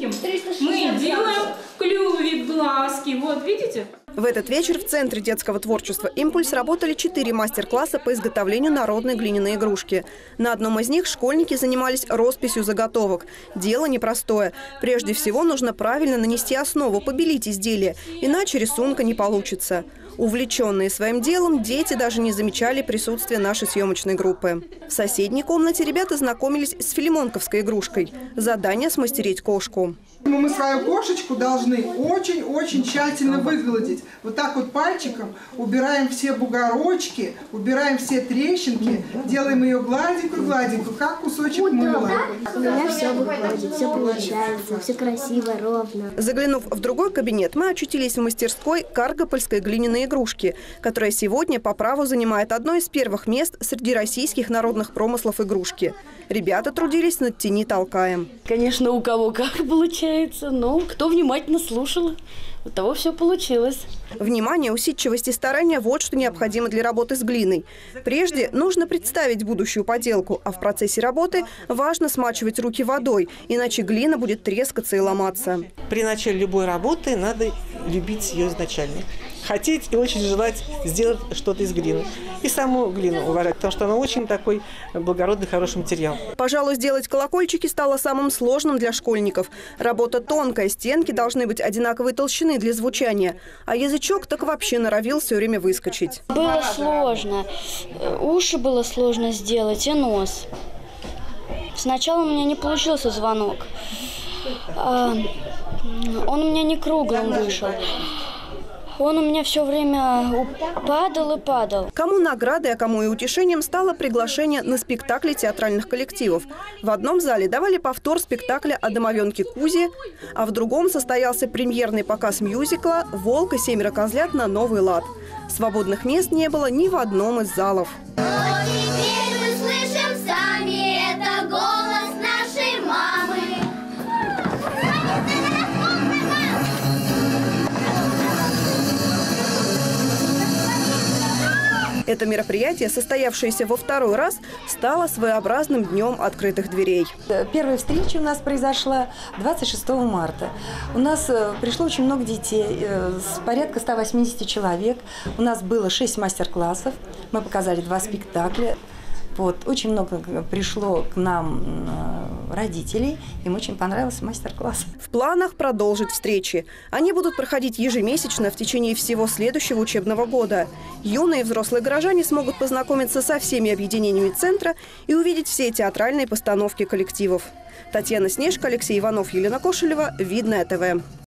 маленьким мы делаем клювик, глазки. Вот, видите? В этот вечер в Центре детского творчества «Импульс» работали четыре мастер-класса по изготовлению народной глиняной игрушки. На одном из них школьники занимались росписью заготовок. Дело непростое. Прежде всего нужно правильно нанести основу, побелить изделие, иначе рисунка не получится. Увлеченные своим делом, дети даже не замечали присутствия нашей съемочной группы. В соседней комнате ребята знакомились с филимонковской игрушкой. Задание – смастерить кошку. Мы свою кошечку должны очень-очень тщательно выгладить. Вот так вот пальчиком убираем все бугорочки, убираем все трещинки, делаем ее гладенькую-гладенькую, как кусочек мыла. У меня все выходит, все получается, все красиво, ровно. Заглянув в другой кабинет, мы очутились в мастерской Каргопольской глиняной игрушки, которая сегодня по праву занимает одно из первых мест среди российских народных промыслов игрушки. Ребята трудились над «Тяни толкаем». Конечно, у кого как получается, но кто внимательно слушал, у того все получилось. Внимание, усидчивость и старание – вот что необходимо для работы с глиной. Прежде нужно представить будущую поделку, а в процессе работы важно смачивать руки водой, иначе глина будет трескаться и ломаться. При начале любой работы надо любить ее изначально. Хотеть и очень желать сделать что-то из глины. И саму глину уважать, потому что она очень такой благородный, хороший материал. Пожалуй, сделать колокольчики стало самым сложным для школьников. Работа тонкая, стенки должны быть одинаковой толщины для звучания. А язычок так вообще норовил все время выскочить. Было сложно. Уши было сложно сделать и нос. Сначала у меня не получился звонок. А, Он у меня не круглым вышел. Он у меня все время падал и падал. Кому наградой, а кому и утешением стало приглашение на спектакли театральных коллективов. В одном зале давали повтор спектакля о домовенке Кузе, а в другом состоялся премьерный показ мюзикла «Волк и семеро козлят» на новый лад. Свободных мест не было ни в одном из залов. Это мероприятие, состоявшееся во второй раз, стало своеобразным днем открытых дверей. Первая встреча у нас произошла 26 марта. У нас э, пришло очень много детей, э, порядка 180 человек. У нас было 6 мастер-классов, мы показали два спектакля. Вот, очень много пришло к нам э, родителей, им очень понравился мастер-класс. В планах продолжить встречи. Они будут проходить ежемесячно в течение всего следующего учебного года. Юные и взрослые горожане смогут познакомиться со всеми объединениями центра и увидеть все театральные постановки коллективов. Татьяна Снежка, Алексей Иванов, Елена Кошелева. Видное ТВ.